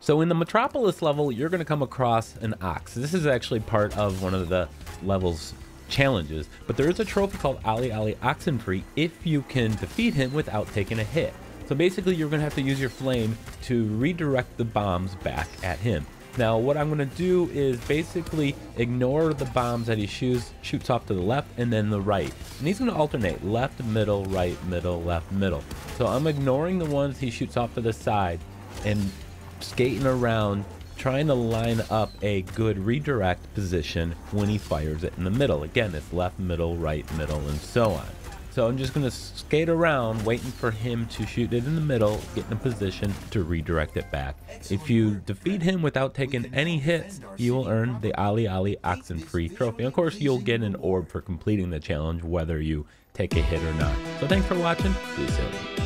So in the Metropolis level, you're going to come across an ox. This is actually part of one of the level's challenges, but there is a trophy called Olly Olly Oxen Free if you can defeat him without taking a hit. So basically you're going to have to use your flame to redirect the bombs back at him. Now what I'm going to do is basically ignore the bombs that he shoots, shoots off to the left and then the right. And he's going to alternate left, middle, right, middle, left, middle. So I'm ignoring the ones he shoots off to the side and skating around trying to line up a good redirect position when he fires it in the middle. Again, it's left, middle, right, middle, and so on. So I'm just going to skate around waiting for him to shoot it in the middle, get in a position to redirect it back. If you defeat him without taking any hits, you will earn the Olly Olly Oxen Free trophy. Of course, you'll get an orb for completing the challenge whether you take a hit or not. So thanks for watching. See you soon.